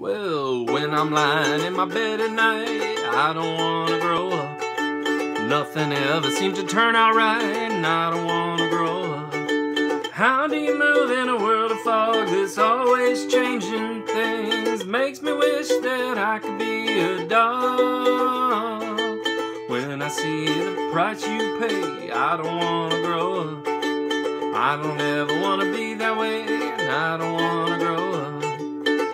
Well, when I'm lying in my bed at night, I don't wanna grow up. Nothing ever seems to turn out right, and I don't wanna grow up. How do you move in a world of fog that's always changing things? Makes me wish that I could be a dog. When I see the price you pay, I don't wanna grow up. I don't ever wanna be that way, and I don't wanna.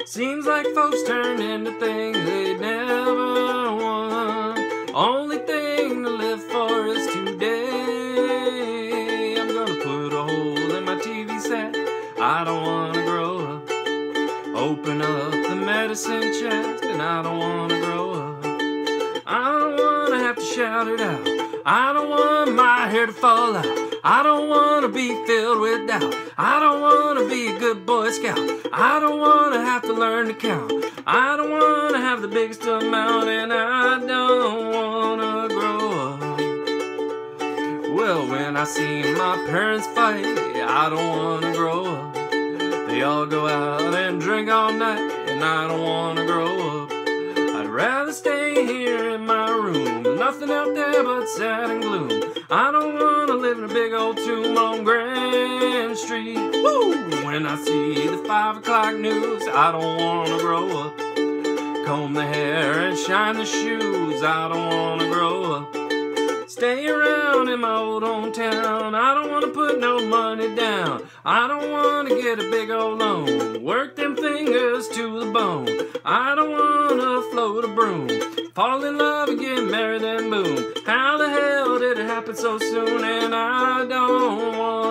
Seems like folks turn into things they never want. Only thing to live for is today. I'm gonna put a hole in my TV set. I don't wanna grow up. Open up the medicine chest, and I don't wanna grow up. I don't wanna have to shout it out. I don't want my hair to fall out. I don't wanna be filled with doubt. I don't wanna be a good boy scout. I don't wanna have to learn to count. I don't wanna have the biggest amount, and I don't wanna grow up. Well, when I see my parents fight, I don't wanna grow up. They all go out and drink all night, and I don't wanna grow up. Nothing out there but sad and gloom. I don't wanna live in a big old tomb on Grand Street. Woo! When I see the five o'clock news, I don't wanna grow up. Comb the hair and shine the shoes, I don't wanna grow up. Stay around in my old hometown. I don't wanna put no money down. I don't wanna get a big old loan. Work them fingers to the bone. I don't wanna float a broom. Fall in love and get married and boom. How the hell did it happen so soon? And I don't up.